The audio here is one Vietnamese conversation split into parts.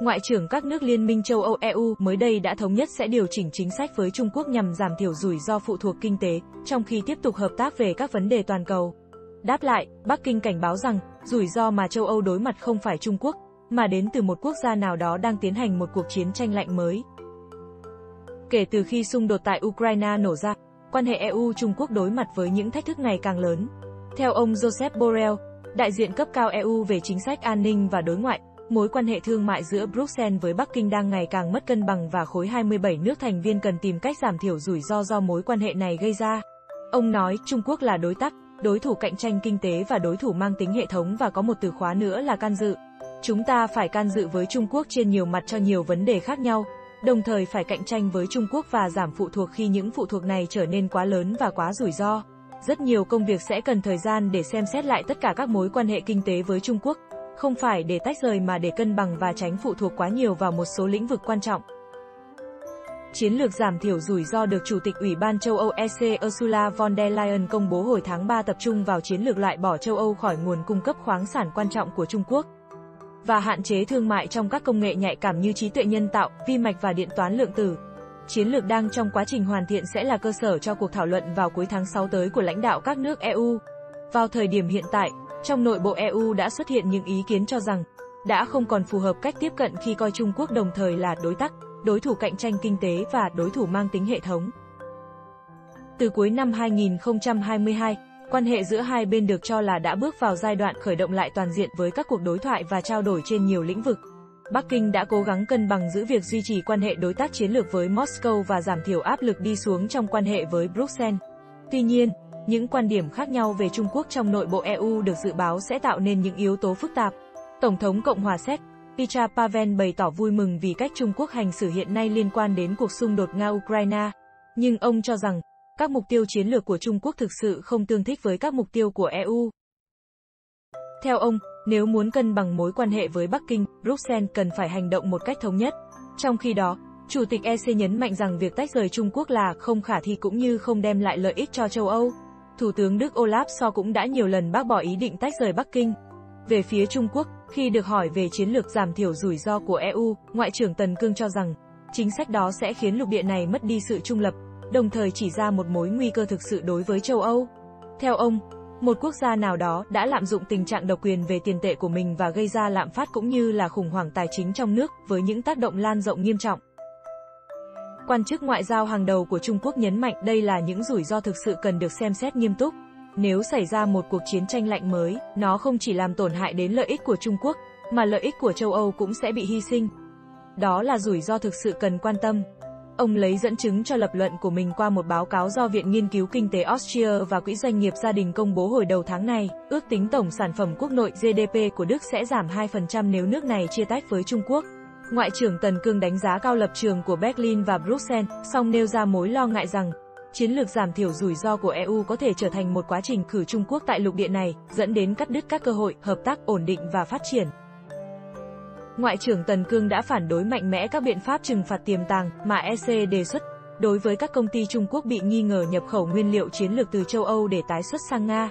Ngoại trưởng các nước Liên minh châu Âu EU mới đây đã thống nhất sẽ điều chỉnh chính sách với Trung Quốc nhằm giảm thiểu rủi ro phụ thuộc kinh tế, trong khi tiếp tục hợp tác về các vấn đề toàn cầu. Đáp lại, Bắc Kinh cảnh báo rằng, rủi ro mà châu Âu đối mặt không phải Trung Quốc, mà đến từ một quốc gia nào đó đang tiến hành một cuộc chiến tranh lạnh mới. Kể từ khi xung đột tại Ukraine nổ ra, quan hệ EU-Trung Quốc đối mặt với những thách thức ngày càng lớn. Theo ông Joseph Borrell, đại diện cấp cao EU về chính sách an ninh và đối ngoại, mối quan hệ thương mại giữa Bruxelles với Bắc Kinh đang ngày càng mất cân bằng và khối 27 nước thành viên cần tìm cách giảm thiểu rủi ro do mối quan hệ này gây ra. Ông nói Trung Quốc là đối tác, đối thủ cạnh tranh kinh tế và đối thủ mang tính hệ thống và có một từ khóa nữa là can dự. Chúng ta phải can dự với Trung Quốc trên nhiều mặt cho nhiều vấn đề khác nhau, đồng thời phải cạnh tranh với Trung Quốc và giảm phụ thuộc khi những phụ thuộc này trở nên quá lớn và quá rủi ro. Rất nhiều công việc sẽ cần thời gian để xem xét lại tất cả các mối quan hệ kinh tế với Trung Quốc, không phải để tách rời mà để cân bằng và tránh phụ thuộc quá nhiều vào một số lĩnh vực quan trọng. Chiến lược giảm thiểu rủi ro được Chủ tịch Ủy ban châu Âu EC Ursula von der Leyen công bố hồi tháng 3 tập trung vào chiến lược loại bỏ châu Âu khỏi nguồn cung cấp khoáng sản quan trọng của Trung Quốc và hạn chế thương mại trong các công nghệ nhạy cảm như trí tuệ nhân tạo, vi mạch và điện toán lượng tử. Chiến lược đang trong quá trình hoàn thiện sẽ là cơ sở cho cuộc thảo luận vào cuối tháng 6 tới của lãnh đạo các nước EU. Vào thời điểm hiện tại, trong nội bộ EU đã xuất hiện những ý kiến cho rằng đã không còn phù hợp cách tiếp cận khi coi Trung Quốc đồng thời là đối tác, đối thủ cạnh tranh kinh tế và đối thủ mang tính hệ thống. Từ cuối năm 2022, quan hệ giữa hai bên được cho là đã bước vào giai đoạn khởi động lại toàn diện với các cuộc đối thoại và trao đổi trên nhiều lĩnh vực. Bắc Kinh đã cố gắng cân bằng giữa việc duy trì quan hệ đối tác chiến lược với Moscow và giảm thiểu áp lực đi xuống trong quan hệ với Bruxelles. Tuy nhiên, những quan điểm khác nhau về Trung Quốc trong nội bộ EU được dự báo sẽ tạo nên những yếu tố phức tạp. Tổng thống Cộng hòa Séc, Petra Pavel bày tỏ vui mừng vì cách Trung Quốc hành xử hiện nay liên quan đến cuộc xung đột Nga-Ukraine. Nhưng ông cho rằng, các mục tiêu chiến lược của Trung Quốc thực sự không tương thích với các mục tiêu của EU. Theo ông, nếu muốn cân bằng mối quan hệ với Bắc Kinh, Bruxelles cần phải hành động một cách thống nhất. Trong khi đó, Chủ tịch EC nhấn mạnh rằng việc tách rời Trung Quốc là không khả thi cũng như không đem lại lợi ích cho châu Âu. Thủ tướng Đức Olaf Scholz cũng đã nhiều lần bác bỏ ý định tách rời Bắc Kinh. Về phía Trung Quốc, khi được hỏi về chiến lược giảm thiểu rủi ro của EU, Ngoại trưởng Tần Cương cho rằng, chính sách đó sẽ khiến lục địa này mất đi sự trung lập, đồng thời chỉ ra một mối nguy cơ thực sự đối với châu Âu. Theo ông, một quốc gia nào đó đã lạm dụng tình trạng độc quyền về tiền tệ của mình và gây ra lạm phát cũng như là khủng hoảng tài chính trong nước với những tác động lan rộng nghiêm trọng. Quan chức ngoại giao hàng đầu của Trung Quốc nhấn mạnh đây là những rủi ro thực sự cần được xem xét nghiêm túc. Nếu xảy ra một cuộc chiến tranh lạnh mới, nó không chỉ làm tổn hại đến lợi ích của Trung Quốc, mà lợi ích của châu Âu cũng sẽ bị hy sinh. Đó là rủi ro thực sự cần quan tâm. Ông lấy dẫn chứng cho lập luận của mình qua một báo cáo do Viện Nghiên cứu Kinh tế Austria và Quỹ Doanh nghiệp Gia đình công bố hồi đầu tháng này, ước tính tổng sản phẩm quốc nội GDP của Đức sẽ giảm 2% nếu nước này chia tách với Trung Quốc. Ngoại trưởng Tần Cương đánh giá cao lập trường của Berlin và Bruxelles, song nêu ra mối lo ngại rằng chiến lược giảm thiểu rủi ro của EU có thể trở thành một quá trình khử Trung Quốc tại lục địa này, dẫn đến cắt đứt các cơ hội hợp tác ổn định và phát triển. Ngoại trưởng Tần Cương đã phản đối mạnh mẽ các biện pháp trừng phạt tiềm tàng mà EC đề xuất đối với các công ty Trung Quốc bị nghi ngờ nhập khẩu nguyên liệu chiến lược từ châu Âu để tái xuất sang Nga.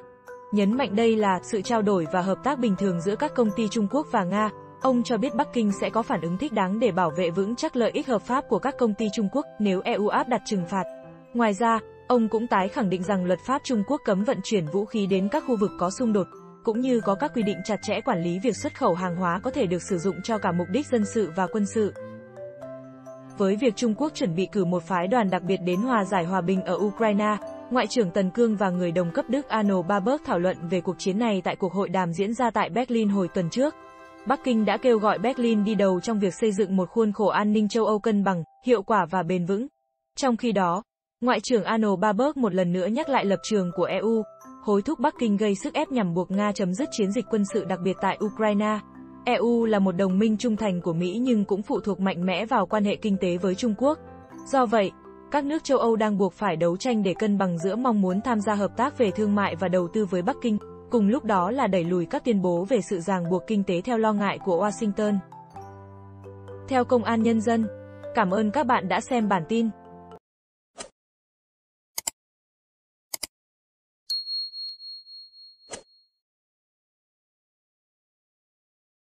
Nhấn mạnh đây là sự trao đổi và hợp tác bình thường giữa các công ty Trung Quốc và Nga, Ông cho biết Bắc Kinh sẽ có phản ứng thích đáng để bảo vệ vững chắc lợi ích hợp pháp của các công ty Trung Quốc nếu EU áp đặt trừng phạt. Ngoài ra, ông cũng tái khẳng định rằng luật pháp Trung Quốc cấm vận chuyển vũ khí đến các khu vực có xung đột, cũng như có các quy định chặt chẽ quản lý việc xuất khẩu hàng hóa có thể được sử dụng cho cả mục đích dân sự và quân sự. Với việc Trung Quốc chuẩn bị cử một phái đoàn đặc biệt đến hòa giải hòa bình ở Ukraine, Ngoại trưởng Tần Cương và người đồng cấp Đức Arno Baberg thảo luận về cuộc chiến này tại cuộc hội đàm diễn ra tại Berlin hồi tuần trước. Bắc Kinh đã kêu gọi Berlin đi đầu trong việc xây dựng một khuôn khổ an ninh châu Âu cân bằng, hiệu quả và bền vững. Trong khi đó, Ngoại trưởng Arnold Baberg một lần nữa nhắc lại lập trường của EU, hối thúc Bắc Kinh gây sức ép nhằm buộc Nga chấm dứt chiến dịch quân sự đặc biệt tại Ukraine. EU là một đồng minh trung thành của Mỹ nhưng cũng phụ thuộc mạnh mẽ vào quan hệ kinh tế với Trung Quốc. Do vậy, các nước châu Âu đang buộc phải đấu tranh để cân bằng giữa mong muốn tham gia hợp tác về thương mại và đầu tư với Bắc Kinh cùng lúc đó là đẩy lùi các tuyên bố về sự ràng buộc kinh tế theo lo ngại của Washington. Theo Công an Nhân dân, cảm ơn các bạn đã xem bản tin.